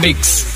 Remix.